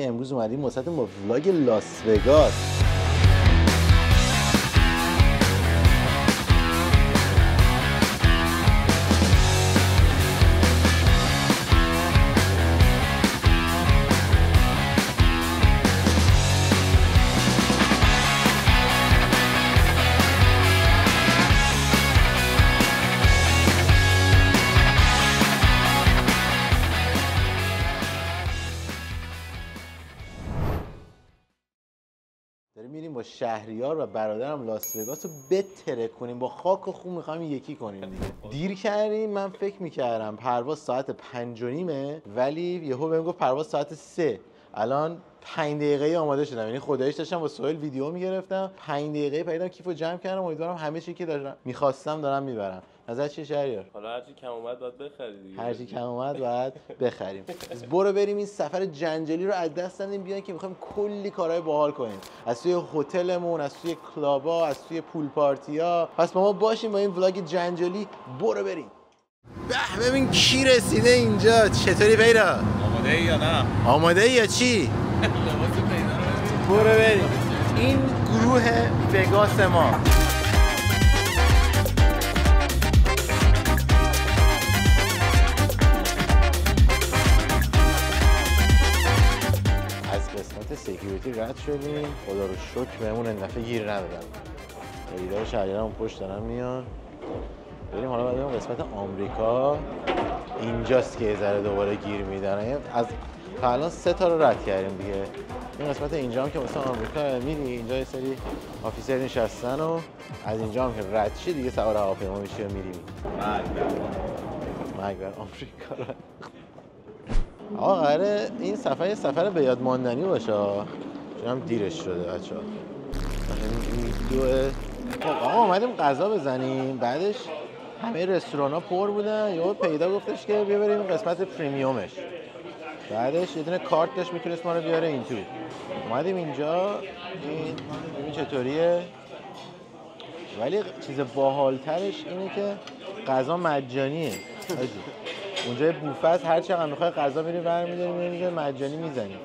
امروز اومدیم وسط با ولاگ لاس وگاس. داریم میریم با شهریار و برادرم لاس وگاس رو بتره کنیم. با خاک و خون می‌خوایم یکی کنیم دیگه. دیر کردیم من فکر می‌کردم پرواز ساعت پنج و نیمه ولی یهو بهم گفت پرواز ساعت سه. الان پنج دقیقه آماده شدم. یعنی خدایش داشتم با سوهل ویدیو می‌گرفتم. پنج دقیقه پیدام کیفو جمع کردم. امیدوارم همه چی که داشتم می‌خواستم دارم می‌برم. نظر چیه شهریار؟ حالا هرچی کم اومد باید بخری دیگه. هرچی کم اومد باید بخریم. از برو بریم این سفر جنجالی رو از دست ندیم بیان که می‌خوایم کلی کارهای باحال کنیم. از توی هتلمون از توی کلابا از توی پول پارتیا پس با ما باشیم با این ولاگ جنجالی. برو بریم. به ببین کی رسیده اینجا. چطوری پیدا؟ آماده ای یا نه؟ آماده ای یا چی؟ لباس پیدا برو بریم. این گروه وگاس ما. رد شدیم. خدا رو شکر بهمون این دفعه گیر ندادن. ایدار شهریار اون پشت دارن میان. بریم حالا بعد قسمت آمریکا. اینجاست که ذره دوباره گیر میدن. یعنی از تا الان سه تا رو رد کردیم دیگه. این قسمت اینجا هم که مثلا آمریکا میری اینجا یه سری آفیسر نشستن و از اینجا هم که رد شی دیگه سوار هواپیما میشی و میری مرگ بر آمریکا. رو آقا قراره این سفر یه سفر به یاد ماندنی باشه. هم دیرش شده بچه ها آقا اومدیم غذا بزنیم. بعدش همه رستوران ها پر بودن. یهو پیدا گفتش که بیا بریم قسمت پریمیومش. بعدش یه دونه کارت داشت می‌تونست ما رو بیاره این تو اومدیم اینجا. این ببین چطوریه؟ ولی چیز باحالترش اینه که غذا مجانیه. اونجا بوفه است هر چقدر می‌خوای غذا میری برمیداری میری مجانی می‌زنی.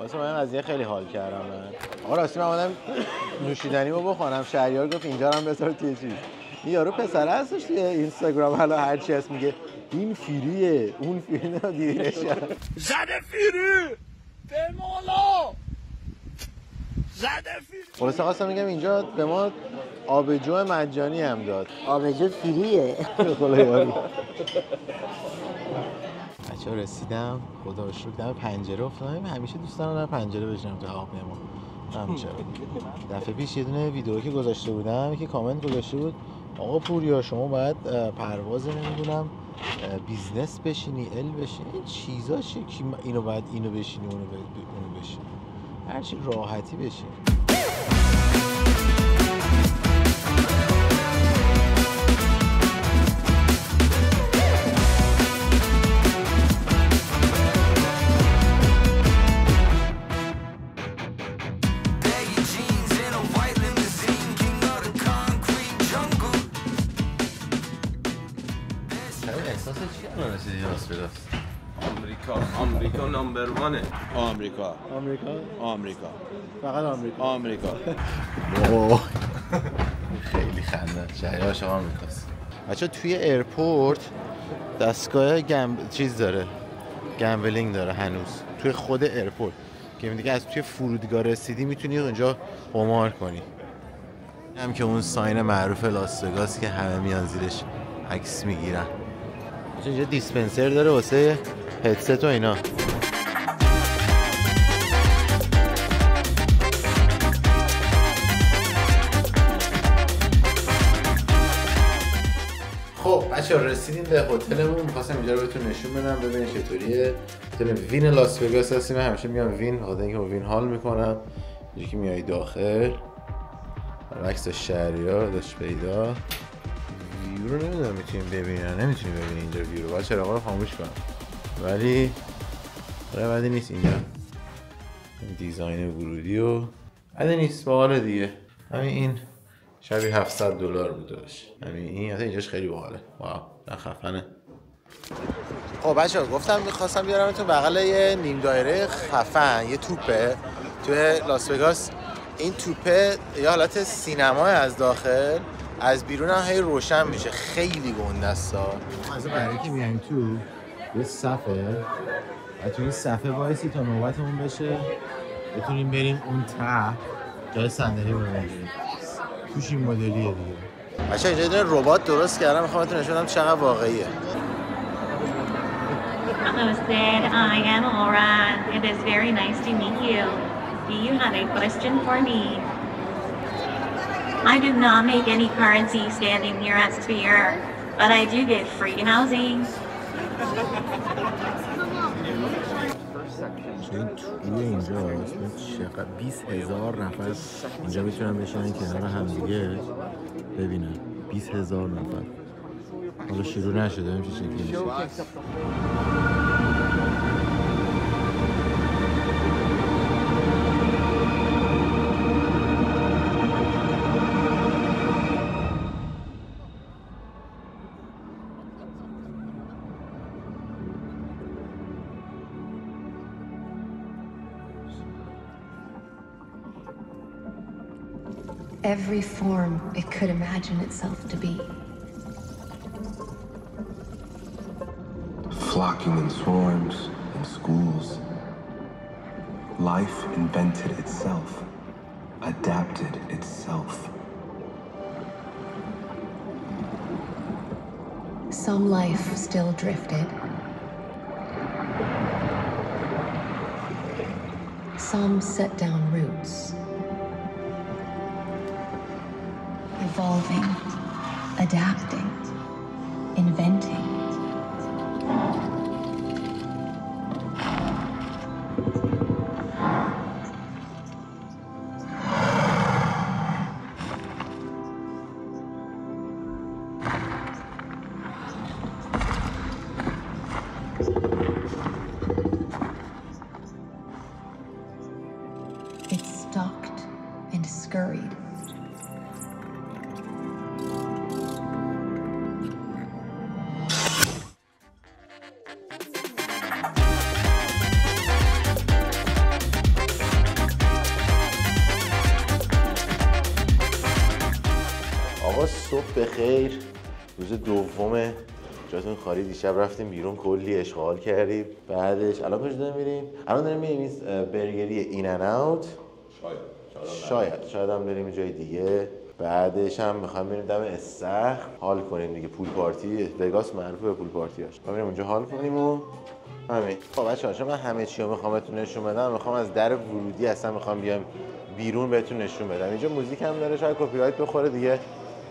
واسه من این قضیه خیلی حال کردم. من آقا راستی من اومدم نوشیدنی رو بخورم شهریار گفت اینجا رو هم بذار توی چیز. این یارو پسره هستش توی اینستاگرام. حالا هر چی هست میگه. این فیریه. اون فیری نه دیدینش زده فیری! به مولا! زده فیری! خلاصه خواستم میگم اینجا به ما آبجو مجانی هم داد. آبجو free ه خدا یاری. بچه ها رسیدم. خدا رو شکر. دم پنجره افتادم. همیشه دوست دارم در پنجره بشینم تو هواپیما هم چرا. دفعه پیش یه دونه ویدیو که گذاشته بودم که کامنت گذاشته بود. آقا پوریا شما باید پرواز نمی‌دونم business بشینی ال بشینی. این چیزا که اینو باید اینو بشینی اونو باید اونو بشینی. هرچی راحتی بشین number one ه آمریکا. آمریکا؟ آمریکا. فقط آمریکا. آمریکا. اوه. خیلی خنده. شهری عاشق آمریکاست بچه توی airport دستگاه gam... چیز داره. gambling داره هنوز. توی خود airport. که دیگه از توی فرودگاه رسیدی می‌تونی اونجا قمار کنی. هم که اون sign معروف لاس وگاس که همه میان زیرش عکس می‌گیرن. اینجا دیسپنسر داره واسه هدست و اینا. بچه رسیدیم به هتلمون. می‌خواستم اینجا رو بهتون نشون بدم ببینید چطوریه. هتل وین لاس وگاس هستیم. من همیشه میگم وین بخاطر اینکه وین حال می‌کنم. اینجا که میای داخل. عکس شهریار داشت پیدا. ویو رو نمی‌دونم می‌تونیم ببینیم نمی‌تونیم ببینیم اینجا ویو رو. باید چراغا رو خاموش کنم. ولی بدی نیست اینجا. این دیزاین ورودی و بدی نیست باحاله دیگه. همین این شبیه 700 دلار بود داشت همین این اصلا اینجاش خیلی باحاله. واو نه خفنه. خب بچه گفتم می‌خواستم بیارمتون بغل یه نیم دایره خفن یه توپه توی لاس وگاس. این توپه یه حالت سینما از داخل از بیرون هم هی روشن میشه. خیلی گنده است از برای که میایم تو یه صفه و تو این صفحه وایسی تا نوبتمون بشه. بتونیم بریم اون ته. جای صندلی رو بگیریم توش این مدلیه دیگه بچه اینجا یه دونه ربات درست کردم می‌خوام بهتون نشون بدم چقدر واقعیه Hello, Sid. I am Laura. It is very nice to meet you. Do you have a question for me? I do not make any currency standing here at Sphere, but I do get free housing. این توی اینجاست من چقدر 20 هزار نفر اینجا می‌تونن بشینن کنار همدیگه ببینن 20 هزار نفر. حالا شروع نشده چه شکلی every form it could imagine itself to be. flocking in swarms in schools. Life invented itself, adapted itself. Some life still drifted. Some set down roots. Evolving, adapting, آقا صبح بخیر. روز دوم جاتون خالی. دیشب رفتیم بیرون کلی اشغال کردیم. بعدش الان کجا داریم میریم؟ الان داریم میریم این برگری این ان اوت شاید. شاید هم بریم جای دیگه. بعدش هم می‌خوام بریم دم استخر. حال کنیم دیگه. پول پارتی. وگاس معروف به پول پارتیاش ما بریم اونجا حال کنیم و همین. خب بچه‌ها چون من همه چی رو می‌خوام بهتون نشون بدم. می‌خوام از در ورودی اصلا می‌خوام بیام بیرون بهتون نشون بدم. اینجا موزیک هم داره. شاید کپی رایت بخوره دیگه.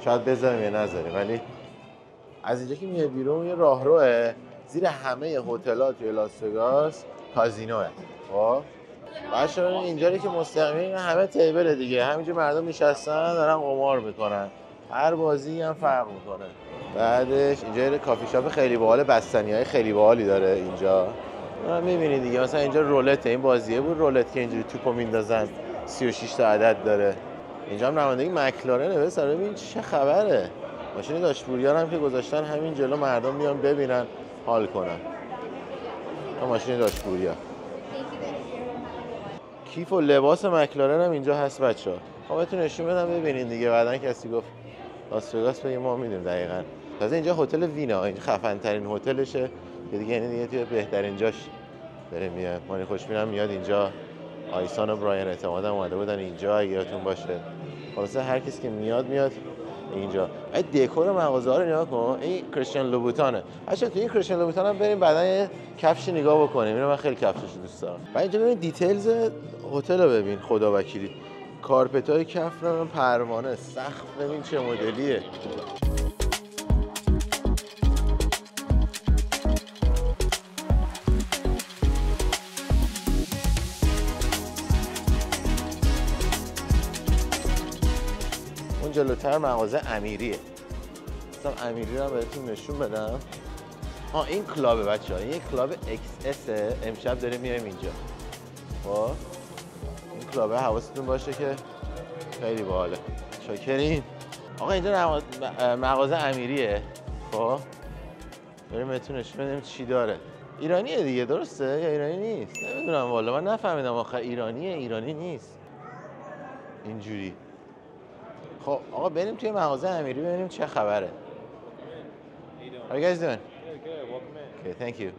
شاید بذاریم یا نذاریم ولی از اینجا که میای بیرون یه راهروه زیر همه هتل‌ها توی لاس وگاس کازینوه. خب؟ بچه‌ها اینجا که مستقیم همه تیبل دیگه. همینجا مردم نشستن دارن قمار می‌کنن. هر بازی هم فرق می‌کنه. بعدش اینجا یه کافی شاپ خیلی باحال بستنی های خیلی باحالی داره اینجا. می‌بینید دیگه مثلا اینجا رولته. این بازیه بود رولت که اینجوری توپو میندازن. 36 تا عدد داره. اینجا هم رانندگی مکلارنه بس ببین چه خبره. ماشین داشبوریان هم که گذاشتن همین جلو مردم میان ببینن حال کنن. ماشین داشبوریا کیف و لباس مکلارن هم اینجا هست بچه ها خب بهتون نشون بدم ببینین دیگه. بعدا کسی گفت لاس وگاس ما می‌دونیم دقیقا. تازه اینجا هتل Wynn ه این خفن ترین هتلشه. که دیگه یعنی دیگه توی بهترین جاش داره میاد. مانی خوشبینم میاد اینجا. آیسان و براین اعتماد هم اومده بودن اینجا اگه یادتون باشه. خلاصه هر کسی که میاد میاد اینجا. این دکور مغازه رو نگاه کن. این Christian Louboutin ه بچه ها تو این Christian Louboutin هم بریم بعدا یه کفش نگاه بکنیم. اینو من خیلی کفشش دوست دارم. و اینجا ببین details هتل رو ببین خدا وکیلی. carpet های کف رو پروانه. سقف ببین چه مدلیه. جلوتر مغازه امیریه. مثلا امیری رو بهتون نشون بدم. آه این club ه بچه ها این club XS امشب داره میایم اینجا. خب؟ این club ه حواستون باشه که خیلی باحاله. شاکرین. آقا اینجا مغازه امیریه. خب؟ بریم بهتون نشون بدیم چی داره. ایرانیه دیگه درسته؟ یا ایرانی نیست؟ نمی‌دونم والا من نفهمیدم آخه ایرانیه ایرانی نیست. اینجوری. خب آقا بریم توی مغازه امیری ببینیم چه خبره. How you guys doing? Okay, thank you.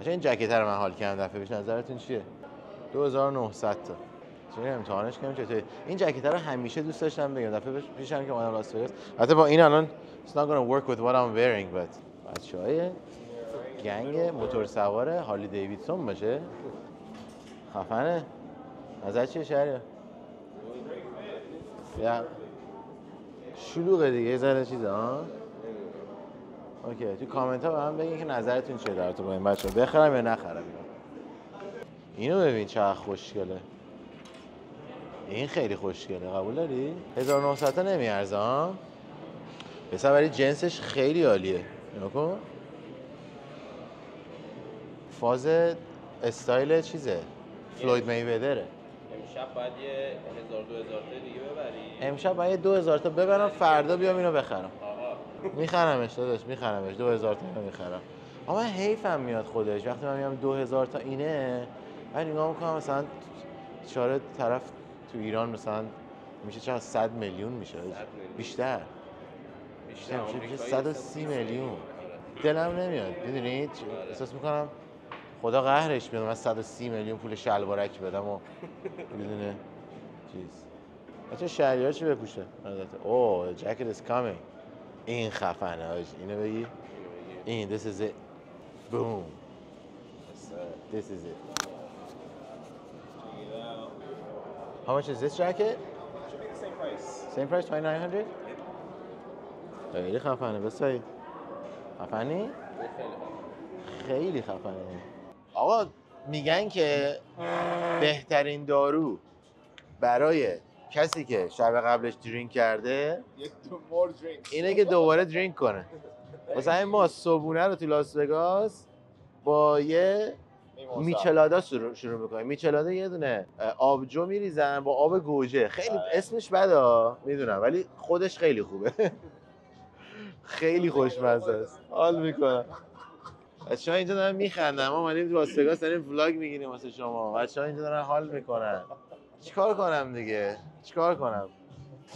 بچه این جکت رو من حال کردم دفعه پیش نظرتون چیه؟ 2900 تا. چون امتحانش کنیم چطوری؟ این جکت رو همیشه دوست داشتم بگیرم دفعه پیش- پیشم که اومدم لاس وگاس البته با این الان it's not gonna work with what I'm wearing but بچه های گنگ موتور سوار هارلی دیویدسون باشه. خفنه. نظر چیه شهریار؟ یا شلوغه دیگه یه ذره چیزه ها اوکی تو کامنت ها به من بگین که نظرتون چیه در تو با این بچه بخرم یا نخرم اینو اینو ببین چقدر خوشگله این خیلی خوشگله قبول داری 1900 تا نمیارزه ها بسا ولی جنسش خیلی عالیه نگاه کن فاز استایل چیزه فلوید میودره امشب باید یه هزار دو هزار تا دیگه ببری امشب باید دو هزار تا ببرم فردا بیام اینو بخرم. میخرمش داداش میخرمش. دو هزار تا اینو می‌خرم. اما من حیفم میاد خودش. وقتی من میام دو هزار تا اینه من نگاه می‌کنم مثلا چاره طرف تو ایران مثلا میشه چقدر صد میلیون میشه. بیشتر. بیشتر. میشه میشه 130 میلیون. دلم نمیاد. می‌دونید احساس می‌کنم خدا قهرش بیاد من 130 میلیون پول شلوارک بدم و بدون چیز. بچه شهریار چی بپوشه؟ اوه جکت is coming. این خفنه هاش اینو بگی. این this is it. Boom. This is it. How much is this jacket? Same price 2900 خیلی خفنه بسایی. خفنی؟ خیلی خفنه. آقا میگن که بهترین دارو برای کسی که شب قبلش درینک کرده اینه که دوباره درینک کنه. واسه همین ما صبحونه رو تو لاس وگاس با یه میچلادا شروع, شروع می‌کنیم. میچلادا یه دونه آبجو میریزن با آب گوجه. خیلی اسمش بده می‌دونم ولی خودش خیلی خوبه. خیلی خوشمزه است. حال می‌کنم. بچه ها اینجا دارن میخندن. ما اومدیم تو وگاس داریم vlog می‌گیریم واسه شما. بچه ها اینجا دارن حال می‌کنن. چیکار کنم دیگه؟ چیکار کنم؟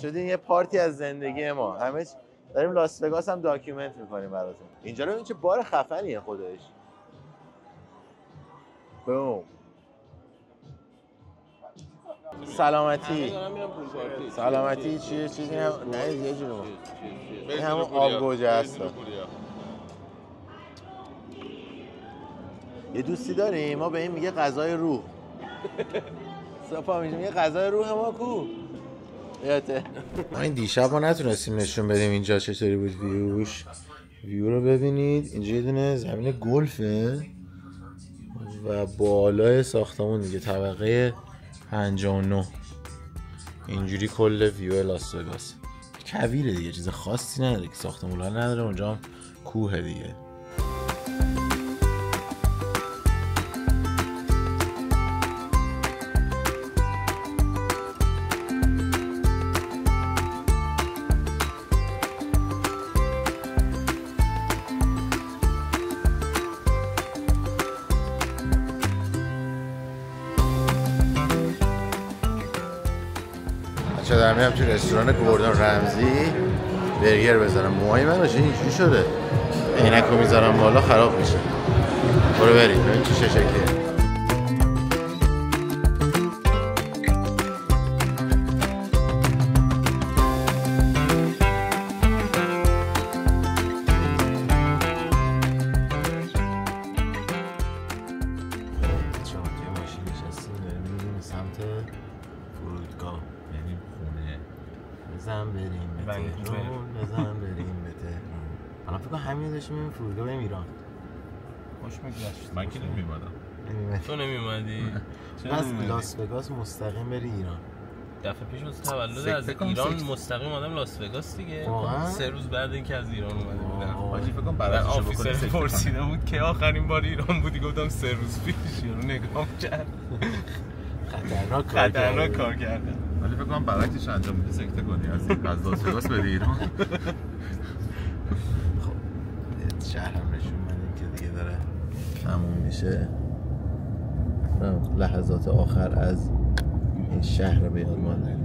شدین یه part ی از زندگی ما. همه داریم لاس وگاس هم document می‌کنیم براتون. اینجا رو چه بار خفنیه خودش. بوم. سلامتی. سلامتی چیه؟ چیزی هم نه یه جور این همون آب گوجه هست یه دوستی داریم ما به این میگه غذای روح. صفا میشه میگه غذای روح ما کو؟ ما این دیشب ما نتونستیم نشون بدیم اینجا چطوری بود ویوش. ویو رو ببینید اینجا یه دونه زمین گلفه و بالای ساختمون دیگه طبقه 59 اینجوری کل ویو لاس وگاس کویره دیگه چیز خاصی نداره که ساختمون نداره اونجا هم کوه دیگه. دارم میرم تو رستوران گوردون رمزی برگر بزنم موهای من باشه اینجوری شده. عینک رو می‌ذارم بالا خراب میشه. برو بریم. ببین چه شکلیه بزن بریم به تهران بزن بریم به تهران. الان فکر کنم همین داشتیم این فرودگاه بریم ایران. خوش میگذشت. من که نمیمادم تو نمیومدی از لاس وگاس مستقیم بری ایران. دفعه پیش واسه تولد از ایران. مستقیم آدم لاس وگاس دیگه؟ سه روز بعد اینکه از ایران اومده بودم. حاجی فکر کنم برعکسشو آفیسر. پرسیده بود که آخرین بار ایران بودی. گفتم سه روز پیش. یارو نگاه کرد خطرناک کار خطرناک کردی. کار کردم ولی فکر کنم برعکسش انجام میده سکته کنی از از لاس وگاس بری ایران؟ شهرم نشون بده که دیگه داره تموم میشه. لحظات آخر از این شهر به یاد ماندن